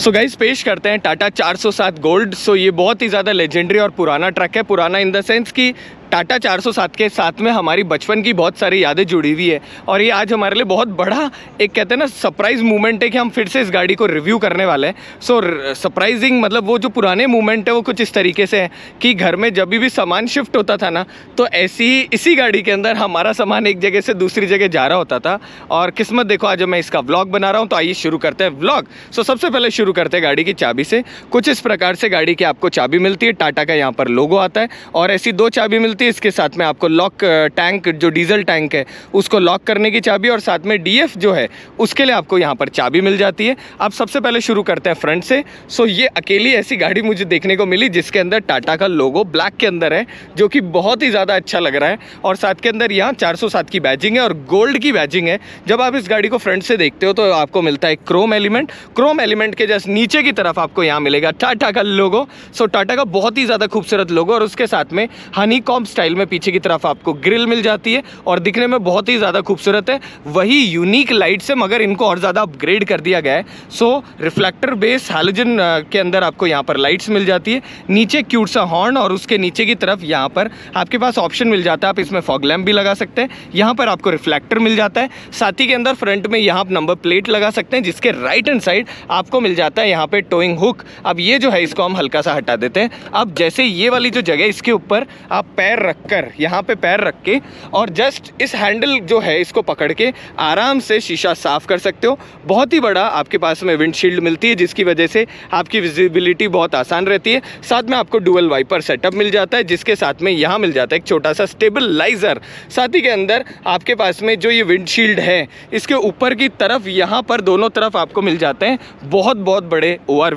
So guys पेश करते हैं टाटा 407 गोल्ड सो ये बहुत ही ज़्यादा लेजेंडरी और पुराना ट्रक है। पुराना इन द सेंस कि टाटा 407 के साथ में हमारी बचपन की बहुत सारी यादें जुड़ी हुई है। और ये आज हमारे लिए बहुत बड़ा, एक कहते हैं ना सरप्राइज़ मूवमेंट है कि हम फिर से इस गाड़ी को रिव्यू करने वाले हैं। सो सरप्राइजिंग मतलब वो जो पुराने मूवमेंट है, वो कुछ इस तरीके से है कि घर में जब भी सामान शिफ्ट होता था ना तो ऐसी ही, इसी गाड़ी के अंदर हमारा सामान एक जगह से दूसरी जगह जा रहा होता था। और किस्मत देखो, आज मैं इसका व्लॉग बना रहा हूँ तो आइए शुरू करते हैं व्लॉग सो सबसे पहले शुरू करते हैं गाड़ी की चाबी से। कुछ इस प्रकार से गाड़ी की आपको चाबी मिलती है। टाटा का यहाँ पर लोगो आता है। और ऐसी दो चाबी मिलती है इसके साथ में आपको लॉक टैंक जो डीजल टैंक है, उसको लॉक करने की चाबी और साथ में डीएफ जो है, उसके लिए आपको यहाँ पर चाबी मिल जाती है। आप सबसे पहले शुरू करते हैं फ्रंट से। सो ये अकेली ऐसी गाड़ी मुझे देखने को मिली जिसके अंदर टाटा का लोगो ब्लैक के अंदर है, जो कि बहुत ही ज़्यादा अच्छा लग रहा है। और साथ के अंदर यहाँ चार सौ सात की बैजिंग है और गोल्ड की बैजिंग है। जब आप इस गाड़ी को फ्रंट से देखते हो तो आपको मिलता है क्रोम एलिमेंट क्रोम एलिमेंट के जस्ट नीचे की तरफ़ आपको यहाँ मिलेगा टाटा का लोगो सो टाटा का बहुत ही ज़्यादा खूबसूरत लोगो और उसके साथ में हनी कॉम स्टाइल में पीछे की तरफ़ आपको ग्रिल मिल जाती है और दिखने में बहुत ही ज़्यादा खूबसूरत है। वही यूनिक लाइट से मगर इनको और ज़्यादा अपग्रेड कर दिया गया है। सो रिफ्लेक्टर बेस हैलोजन के अंदर आपको यहाँ पर लाइट्स मिल जाती है। नीचे क्यूट सा हॉर्न और उसके नीचे की तरफ़ यहाँ पर आपके पास ऑप्शन मिल जाता है। आप इसमें फॉग लैम्प भी लगा सकते हैं। यहाँ पर आपको रिफ्लेक्टर मिल जाता है। साथ ही के अंदर फ्रंट में यहाँ आप नंबर प्लेट लगा सकते हैं, जिसके राइट हैंड साइड आपको मिल जाता है यहाँ पे टोइंग हुक अब ये जो है, इसको हम हल्का सा हटा देते हैं। अब जैसे ये वाली जो जगह इसके ऊपर आप पैर रखकर, यहाँ पे पैर रख के और जस्ट इस हैंडल जो है, इसको पकड़ के आराम से शीशा साफ़ कर सकते हो। बहुत ही बड़ा आपके पास में विंडशील्ड मिलती है, जिसकी वजह से आपकी विजिबिलिटी बहुत आसान रहती है। साथ में आपको डुअल वाइपर सेटअप मिल जाता है, जिसके साथ में यहाँ मिल जाता है एक छोटा सा स्टेबलाइजर साथ ही के अंदर आपके पास में जो ये विंडशील्ड है, इसके ऊपर की तरफ़ यहाँ पर दोनों तरफ़ आपको मिल जाते हैं बहुत बहुत बड़े ओ आर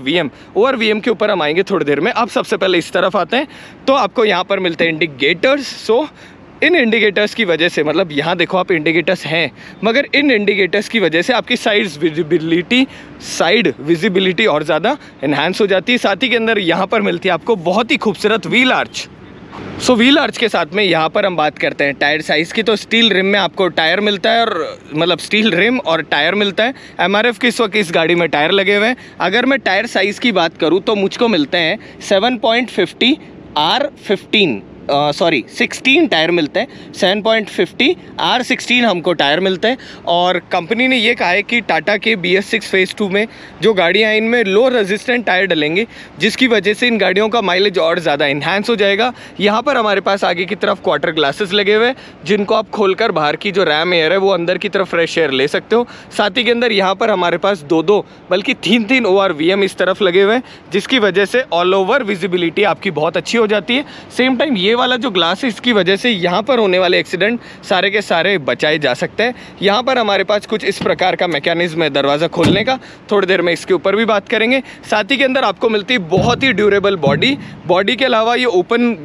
के ऊपर हम आएँगे थोड़ी देर में। अब सबसे पहले इस तरफ़ आते हैं तो आपको यहाँ पर मिलते हैं इंडिकेटर्स सो इन इंडिकेटर्स की वजह से मतलब यहाँ देखो आप इंडिकेटर्स हैं, मगर इन इंडिकेटर्स की वजह से आपकी साइड विजिबिलिटी साइड विजिबिलिटी और ज़्यादा इन्हांस हो जाती है। साथ ही के अंदर यहाँ पर मिलती है आपको बहुत ही खूबसूरत wheel arch so wheel arch के साथ में यहाँ पर हम बात करते हैं टायर साइज़ की तो स्टील रिम में आपको टायर मिलता है और मतलब स्टील रिम और टायर मिलता है। एम आर इस वक्त इस गाड़ी में टायर लगे हुए हैं। अगर मैं टायर साइज़ की बात करूँ तो मुझको मिलते हैं seven point fifty R fifteen sorry sixteen tyre मिलते हैं। Seven point fifty R sixteen हमको टायर मिलते हैं। और कंपनी ने ये कहा है कि टाटा के B S six phase two में जो गाड़ियाँ हैं, इनमें लो रेजिस्टेंट टायर डलेंगे, जिसकी वजह से इन गाड़ियों का माइलेज और ज़्यादा इन्हांस हो जाएगा। यहाँ पर हमारे पास आगे की तरफ़ क्वार्टर ग्लासेस लगे हुए हैं, जिनको आप खोलकर बाहर की जो रैम एयर है, वो अंदर की तरफ़ फ्रेश एयर ले सकते हो। साथ ही के अंदर यहाँ पर हमारे पास दो दो, बल्कि तीन तीन ओ आर वी एम इस तरफ़ लगे हुए हैं, जिसकी वजह से ऑल ओवर विजिबिलिटी आपकी बहुत अच्छी हो जाती है। सेम टाइम ये वाला जो ग्लास है, इसकी वजह से यहाँ पर होने वाले एक्सीडेंट सारे के सारे बचाए जा सकते हैं। यहाँ पर हमारे पास कुछ इस प्रकार का मैकेनिज्म है दरवाज़ा खोलने का। थोड़ी देर में इसके ऊपर भी बात करेंगे। साथ ही के अंदर आपको मिलती है बहुत ही ड्यूरेबल बॉडी बॉडी के अलावा ये ओपन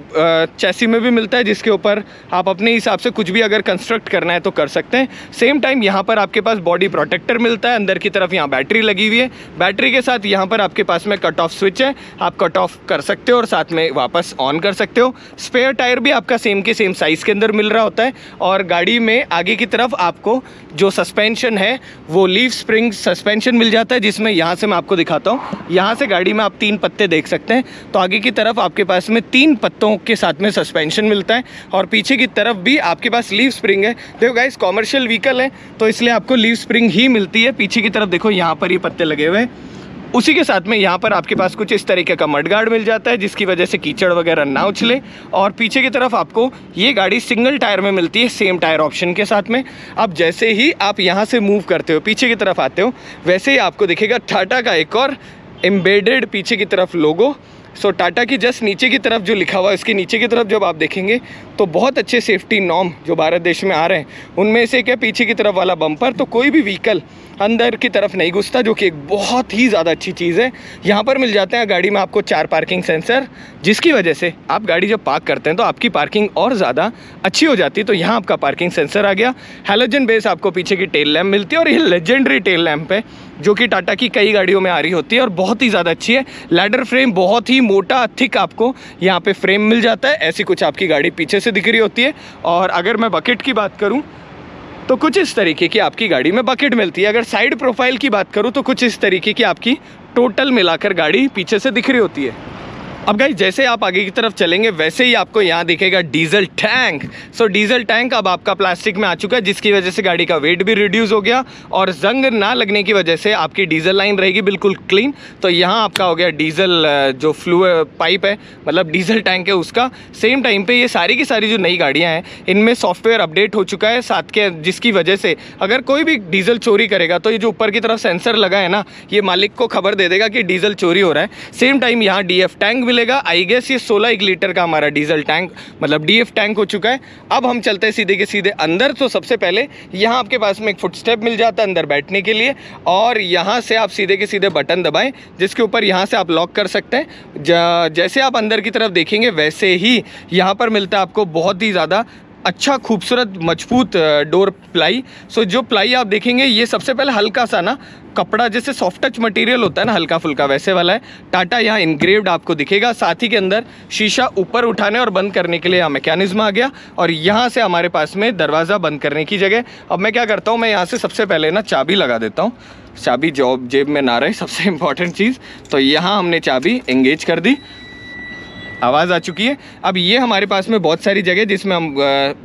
चैसी में भी मिलता है, जिसके ऊपर आप अपने हिसाब से कुछ भी अगर कंस्ट्रक्ट करना है तो कर सकते हैं। सेम टाइम यहाँ पर आपके पास बॉडी प्रोटेक्टर मिलता है। अंदर की तरफ़ यहाँ बैटरी लगी हुई है। बैटरी के साथ यहाँ पर आपके पास में कट ऑफ़ स्विच है। आप कट ऑफ़ कर सकते हो और साथ में वापस ऑन कर सकते हो। स्पेयर टायर भी आपका सेम के सेम साइज़ के अंदर मिल रहा होता है और गाड़ी में आगे की तरफ़ आपको जो सस्पेंशन है, वो लीव स्प्रिंग सस्पेंशन मिल जाता है, जिसमें यहाँ से मैं आपको दिखाता हूँ। यहाँ से गाड़ी में आप तीन पत्ते देख सकते हैं। तो आगे की तरफ़ आपके पास में तीन पत्तों के साथ में सस्पेंशन मिलता है और पीछे की तरफ़ भी आपके पास लीव स्प्रिंग है। देखो गाइस कॉमर्शियल व्हीकल है तो इसलिए आपको लीव स्प्रिंग ही मिलती है। पीछे की तरफ़ देखो, यहाँ पर ये पत्ते लगे हुए हैं। उसी के साथ में यहाँ पर आपके पास कुछ इस तरीके का मडगार्ड मिल जाता है, जिसकी वजह से कीचड़ वगैरह ना उछले। और पीछे की तरफ़ आपको ये गाड़ी सिंगल टायर में मिलती है, सेम टायर ऑप्शन के साथ में। अब जैसे ही आप यहाँ से मूव करते हो, पीछे की तरफ़ आते हो, वैसे ही आपको दिखेगा टाटा का एक और एम्बेडेड पीछे की तरफ़ लोगो। सो टाटा की जस्ट नीचे की तरफ़ जो लिखा हुआ है, उसके नीचे की तरफ़ जब आप देखेंगे तो बहुत अच्छे सेफ्टी नॉर्म जो भारत देश में आ रहे हैं, उनमें से क्या पीछे की तरफ़ वाला बम्पर। तो कोई भी व्हीकल अंदर की तरफ़ नहीं घुसता, जो कि एक बहुत ही ज़्यादा अच्छी चीज़ है। यहाँ पर मिल जाते हैं गाड़ी में आपको चार पार्किंग सेंसर, जिसकी वजह से आप गाड़ी जब पार्क करते हैं तो आपकी पार्किंग और ज़्यादा अच्छी हो जाती है। तो यहाँ आपका पार्किंग सेंसर आ गया। हेलोजन बेस आपको पीछे की टेल लैम्प मिलती है और ये लेजेंडरी टेल लैम्प है, जो कि टाटा की कई गाड़ियों में आ रही होती है और बहुत ही ज़्यादा अच्छी है। लैडर फ्रेम बहुत ही मोटा, थिक आपको यहाँ पे फ्रेम मिल जाता है। ऐसी कुछ आपकी गाड़ी पीछे से दिख रही होती है। और अगर मैं बकेट की बात करूँ तो कुछ इस तरीके की आपकी गाड़ी में बकेट मिलती है। अगर साइड प्रोफ़ाइल की बात करूँ तो कुछ इस तरीके की आपकी टोटल मिलाकर गाड़ी पीछे से दिख रही होती है। अब गाइस जैसे आप आगे की तरफ़ चलेंगे, वैसे ही आपको यहाँ दिखेगा diesel tank so diesel tank अब आपका प्लास्टिक में आ चुका है, जिसकी वजह से गाड़ी का वेट भी रिड्यूस हो गया और जंग ना लगने की वजह से आपकी डीजल लाइन रहेगी बिल्कुल क्लीन तो यहाँ आपका हो गया डीजल जो फ्लू पाइप है मतलब डीजल टैंक है उसका. सेम टाइम पर ये सारी की सारी जो नई गाड़ियाँ हैं, इनमें सॉफ्टवेयर अपडेट हो चुका है, साथ के, जिसकी वजह से अगर कोई भी डीजल चोरी करेगा तो ये जो ऊपर की तरफ़ सेंसर लगा है ना, ये मालिक को खबर दे देगा कि डीजल चोरी हो रहा है. सेम टाइम यहाँ डी टैंक मिलेगा आई गेस ये 16 एक लीटर का हमारा डीजल टैंक मतलब डीएफ टैंक हो चुका है। अब हम चलते हैं सीधे के सीधे अंदर। तो सबसे पहले यहाँ आपके पास में एक फुटस्टेप मिल जाता है अंदर बैठने के लिए। और यहाँ से आप सीधे के सीधे बटन दबाएँ, जिसके ऊपर यहाँ से आप लॉक कर सकते हैं। जैसे आप अंदर की तरफ़ देखेंगे, वैसे ही यहाँ पर मिलता है आपको बहुत ही ज़्यादा अच्छा खूबसूरत, मज़बूत डोर प्लाई। सो जो प्लाई आप देखेंगे, ये सबसे पहले हल्का सा ना, कपड़ा जैसे सॉफ्ट टच मटेरियल होता है ना हल्का फुल्का वैसे वाला है। टाटा यहाँ इनग्रेव्ड आपको दिखेगा। साथ ही के अंदर शीशा ऊपर उठाने और बंद करने के लिए यहाँ मैकेनिज्म आ गया। और यहाँ से हमारे पास में दरवाज़ा बंद करने की जगह। अब मैं क्या करता हूँ, मैं यहाँ से सबसे पहले ना चाबी लगा देता हूँ। चाबी जॉब, जेब में ना रहे, सबसे इंपॉर्टेंट चीज़। तो यहाँ हमने चाबी एंगेज कर दी। आवाज़ आ चुकी है। अब ये हमारे पास में बहुत सारी जगह जिसमें हम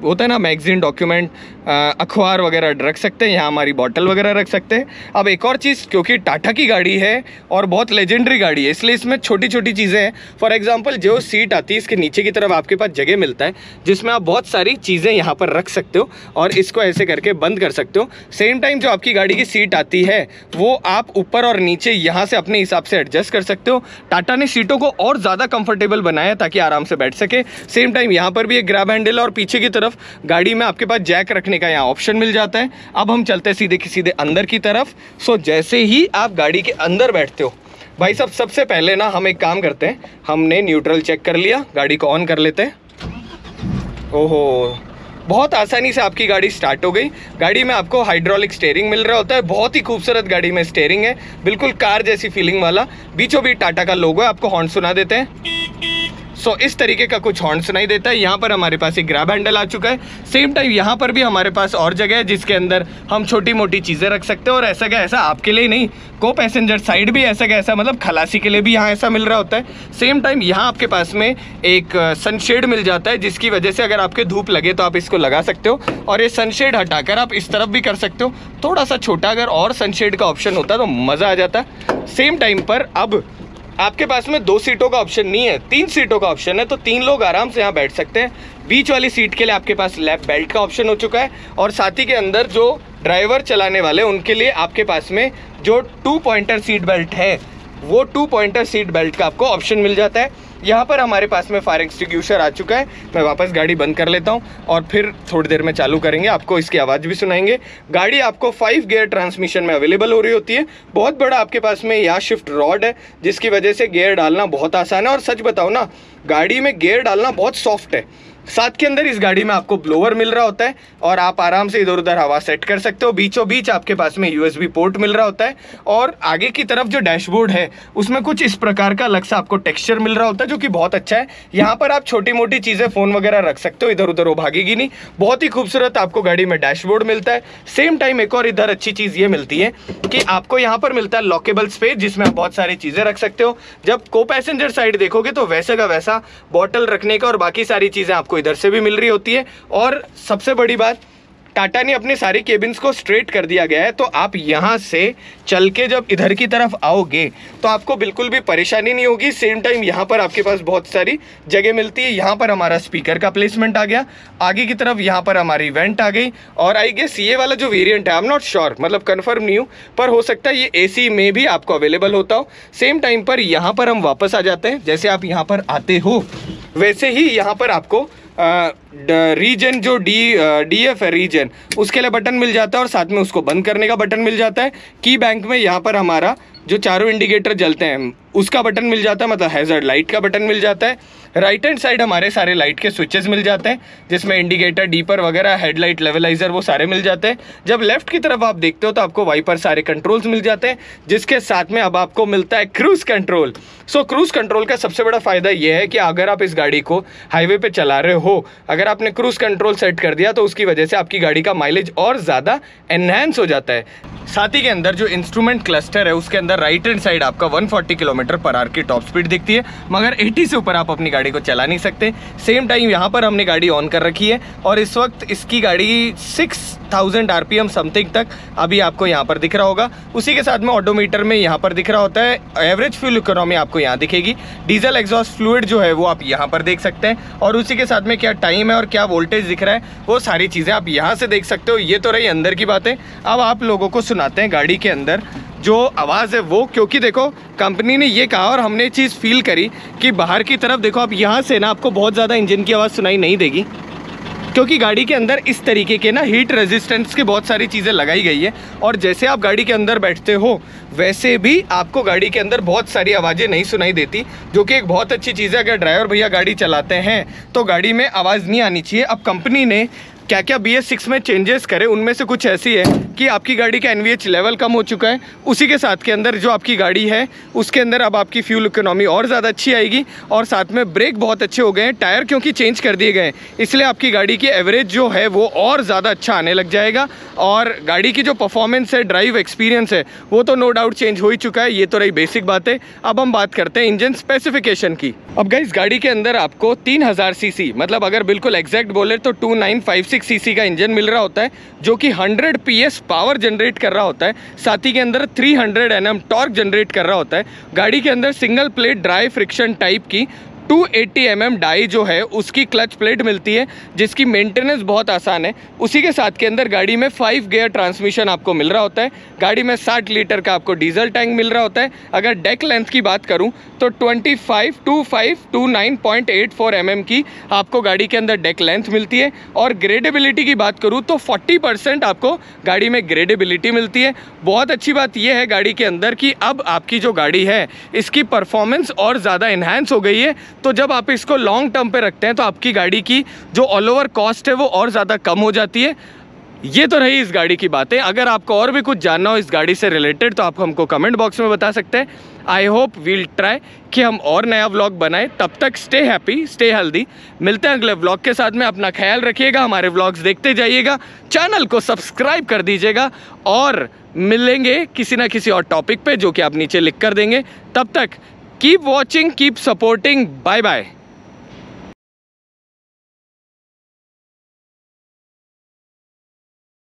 होता है ना मैगजीन डॉक्यूमेंट अखबार वगैरह रख सकते हैं, यहाँ हमारी बॉटल वगैरह रख सकते हैं। अब एक और चीज़, क्योंकि टाटा की गाड़ी है और बहुत लेजेंडरी गाड़ी है, इसलिए इसमें छोटी छोटी चीज़ें हैं। फॉर एग्ज़ाम्पल जो सीट आती है, इसके नीचे की तरफ़ आपके पास जगह मिलता है, जिसमें आप बहुत सारी चीज़ें यहाँ पर रख सकते हो और इसको ऐसे करके बंद कर सकते हो। सेम टाइम जो आपकी गाड़ी की सीट आती है, वो आप ऊपर और नीचे यहाँ से अपने हिसाब से एडजस्ट कर सकते हो। टाटा ने सीटों को और ज़्यादा कंफर्टेबल बनाया ताकि आराम से बैठ सके। सेम टाइम यहाँ पर भी एक ग्रैब हैंडल और पीछे की तरफ़ गाड़ी में आपके पास जैक रखने रखने का यहाँ ऑप्शन मिल जाता है। अब हम चलते हैं सीधे सीधे अंदर की तरफ़। सो जैसे ही आप गाड़ी के अंदर बैठते हो, भाई साहब, सबसे पहले ना हम एक काम करते हैं। हमने न्यूट्रल चेक कर लिया, गाड़ी को ऑन कर लेते हैं। ओहो, बहुत आसानी से आपकी गाड़ी स्टार्ट हो गई। गाड़ी में आपको हाइड्रोलिक स्टेयरिंग मिल रहा होता है। बहुत ही खूबसूरत गाड़ी में स्टेयरिंग है। बिल्कुल कार जैसी फीलिंग वाला। बीचों बीच टाटा का लोगो है, आपको हॉर्न सुना देते हैं। सो so, इस तरीके का कुछ हॉर्न सुनाई देता है। यहाँ पर हमारे पास एक ग्रैब हैंडल आ चुका है। सेम टाइम यहाँ पर भी हमारे पास और जगह है जिसके अंदर हम छोटी मोटी चीज़ें रख सकते हैं और ऐसा क्या ऐसा आपके लिए नहीं। को पैसेंजर साइड भी ऐसा क्या ऐसा मतलब खलासी के लिए भी यहाँ ऐसा मिल रहा होता है। सेम टाइम यहाँ आपके पास में एक सनशेड मिल जाता है जिसकी वजह से अगर आपके धूप लगे तो आप इसको लगा सकते हो। और ये सनशेड हटाकर आप इस तरफ़ भी कर सकते हो। थोड़ा सा छोटा अगर और सनशेड का ऑप्शन होता तो मज़ा आ जाता। सेम टाइम पर अब आपके पास में दो सीटों का ऑप्शन नहीं है, तीन सीटों का ऑप्शन है तो तीन लोग आराम से यहाँ बैठ सकते हैं। बीच वाली सीट के लिए आपके पास लैप बेल्ट का ऑप्शन हो चुका है और साथ ही के अंदर जो ड्राइवर चलाने वाले उनके लिए आपके पास में जो टू पॉइंटर सीट बेल्ट है, वो टू पॉइंटर सीट बेल्ट का आपको ऑप्शन मिल जाता है। यहाँ पर हमारे पास में फायर एक्सटिग्यूशर आ चुका है। मैं वापस गाड़ी बंद कर लेता हूँ और फिर थोड़ी देर में चालू करेंगे। आपको इसकी आवाज़ भी सुनाएँगे। गाड़ी आपको फाइव गेयर ट्रांसमिशन में अवेलेबल हो रही होती है। बहुत बड़ा आपके पास में यहाँ शिफ्ट रॉड है, जिसकी वजह से गेयर डालना बहुत आसान है। और सच बताओ ना, गाड़ी में गेयर डालना बहुत सॉफ्ट है। साथ के अंदर इस गाड़ी में आपको ब्लोअर मिल रहा होता है और आप आराम से इधर उधर हवा सेट कर सकते हो। बीचों बीच आपके पास में यूएसबी पोर्ट मिल रहा होता है और आगे की तरफ़ जो डैशबोर्ड है, उसमें कुछ इस प्रकार का अलग सा आपको टेक्सचर मिल रहा होता है, जो कि बहुत अच्छा है। यहाँ पर आप छोटी मोटी चीज़ें फ़ोन वगैरह रख सकते हो इधर उधर वो भागेगी नहीं। बहुत ही खूबसूरत आपको गाड़ी में डैशबोर्ड मिलता है। सेम टाइम एक और इधर अच्छी चीज़ ये मिलती है कि आपको यहाँ पर मिलता है लॉकेबल स्पेस जिसमें आप बहुत सारी चीज़ें रख सकते हो। जब को पैसेंजर साइड देखोगे तो वैसे का वैसा बॉटल रखने का और बाकी सारी चीज़ें आपको इधर से भी मिल रही होती है। और सबसे बड़ी बात, टाटा ने अपने सारे केबिन्स को स्ट्रेट कर दिया गया है। तो आप यहाँ से चल के जब इधर की तरफ़ आओगे तो आपको बिल्कुल भी परेशानी नहीं होगी। सेम टाइम यहाँ पर आपके पास बहुत सारी जगह मिलती है। यहाँ पर हमारा स्पीकर का प्लेसमेंट आ गया। आगे की तरफ़ यहाँ पर हमारी इवेंट आ गई। और आई गेस ये वाला जो वेरियंट है आई एम नॉट श्योर मतलब कन्फर्म नहीं हूँ। पर हो सकता है ये एसी में भी आपको अवेलेबल होता हो। सेम टाइम पर यहाँ पर हम वापस आ जाते हैं। जैसे आप यहाँ पर आते हो, वैसे ही यहाँ पर आपको रीजन जो डी डी एफ़ है रीजन उसके लिए बटन मिल जाता है और साथ में उसको बंद करने का बटन मिल जाता है। की बैंक में यहाँ पर हमारा जो चारों इंडिकेटर जलते हैं, उसका बटन मिल जाता है मतलब हैज़र्ड लाइट का बटन मिल जाता है। राइट हैंड साइड हमारे सारे लाइट के स्विचेस मिल जाते हैं, जिसमें इंडिकेटर डीपर वगैरह हेडलाइट लेवलाइजर वो सारे मिल जाते हैं। जब लेफ़्ट की तरफ़ आप देखते हो तो आपको वाइपर सारे कंट्रोल्स मिल जाते हैं, जिसके साथ में अब आपको मिलता है cruise control so cruise control का सबसे बड़ा फ़ायदा यह है कि अगर आप इस गाड़ी को हाईवे पर चला रहे हो, अगर आपने क्रूज कंट्रोल सेट कर दिया तो उसकी वजह से आपकी गाड़ी का माइलेज और ज़्यादा एनहेंस हो जाता है। साथ ही के अंदर जो इंस्ट्रूमेंट क्लस्टर है, उसके अंदर अंदर राइट हैंड साइड आपका 140 किलोमीटर पर आर की टॉप स्पीड दिखती है, मगर 80 से ऊपर आप अपनी गाड़ी को चला नहीं सकते। सेम टाइम यहाँ पर हमने गाड़ी ऑन कर रखी है और इस वक्त इसकी गाड़ी सिक्स थाउज़ेंड आर समथिंग तक अभी आपको यहाँ पर दिख रहा होगा। उसी के साथ में ऑडोमीटर में यहाँ पर दिख रहा होता है एवरेज फ्यूल इकोनॉमी आपको यहाँ दिखेगी। डीजल एग्जॉस्ट फ्लूड जो है वो आप यहाँ पर देख सकते हैं और उसी के साथ में क्या टाइम है और क्या वोल्टेज दिख रहा है, वो सारी चीज़ें आप यहाँ से देख सकते हो। ये तो रही अंदर की बातें। अब आप लोगों को सुनाते हैं गाड़ी के अंदर जो आवाज़ है वो, क्योंकि देखो कंपनी ने ये कहा और हमने चीज़ फील करी कि बाहर की तरफ़ देखो, आप यहाँ से ना आपको बहुत ज़्यादा इंजन की आवाज़ सुनाई नहीं देगी। क्योंकि गाड़ी के अंदर इस तरीके के ना हीट रेजिस्टेंस की बहुत सारी चीज़ें लगाई गई है और जैसे आप गाड़ी के अंदर बैठते हो, वैसे भी आपको गाड़ी के अंदर बहुत सारी आवाज़ें नहीं सुनाई देती, जो कि एक बहुत अच्छी चीज़ है। अगर ड्राइवर भैया गाड़ी चलाते हैं तो गाड़ी में आवाज़ नहीं आनी चाहिए। अब कंपनी ने क्या क्या बी एस सिक्स में चेंजेस करे, उनमें से कुछ ऐसी है कि आपकी गाड़ी का एनवीएच लेवल कम हो चुका है। उसी के साथ के अंदर जो आपकी गाड़ी है, उसके अंदर अब आपकी फ्यूल इकोनॉमी और ज़्यादा अच्छी आएगी और साथ में ब्रेक बहुत अच्छे हो गए हैं। टायर क्योंकि चेंज कर दिए गए हैं, इसलिए आपकी गाड़ी की एवरेज जो है वो और ज़्यादा अच्छा आने लग जाएगा। और गाड़ी की जो परफॉर्मेंस है ड्राइव एक्सपीरियंस है, वो तो नो डाउट चेंज हो ही चुका है। ये तो रही बेसिक बात। है अब हम बात करते हैं इंजन स्पेसिफिकेशन की। अब गई गाड़ी के अंदर आपको तीन हज़ार सी मतलब अगर बिल्कुल एग्जैक्ट बोले तो टू सीसी का इंजन मिल रहा होता है, जो कि 100 पीएस पावर जनरेट कर रहा होता है, साथ ही के अंदर 300 हंड्रेड टॉर्क जनरेट कर रहा होता है, गाड़ी के अंदर single plate dry friction type की 280 एट्टी mm डाई जो है, उसकी क्लच प्लेट मिलती है, जिसकी मेंटेनेंस बहुत आसान है। उसी के साथ के अंदर गाड़ी में फाइव गियर ट्रांसमिशन आपको मिल रहा होता है। गाड़ी में 60 लीटर का आपको डीजल टैंक मिल रहा होता है। अगर डेक लेंथ की बात करूँ तो 25 टू 5 टू 9.84 mm की आपको गाड़ी के अंदर डेक लेंथ मिलती है। और ग्रेडेबिलिटी की बात करूँ तो फोर्टी आपको गाड़ी में ग्रेडेबिलिटी मिलती है। बहुत अच्छी बात यह है गाड़ी के अंदर कि अब आपकी जो गाड़ी है, इसकी परफॉर्मेंस और ज़्यादा इन्हांस हो गई है। तो जब आप इसको लॉन्ग टर्म पे रखते हैं तो आपकी गाड़ी की जो ऑल ओवर कॉस्ट है, वो और ज़्यादा कम हो जाती है। ये तो रही इस गाड़ी की बातें। अगर आपको और भी कुछ जानना हो इस गाड़ी से रिलेटेड तो आप हमको कमेंट बॉक्स में बता सकते हैं। आई होप वील ट्राई कि हम और नया व्लॉग बनाएँ। तब तक स्टे हैप्पी स्टे हेल्दी मिलते हैं अगले व्लॉग के साथ में। अपना ख्याल रखिएगा, हमारे व्लॉग्स देखते जाइएगा। चैनल को सब्सक्राइब कर दीजिएगा और मिलेंगे किसी ना किसी और टॉपिक पे, जो कि आप नीचे लिख कर देंगे। तब तक keep watching keep supporting. Bye bye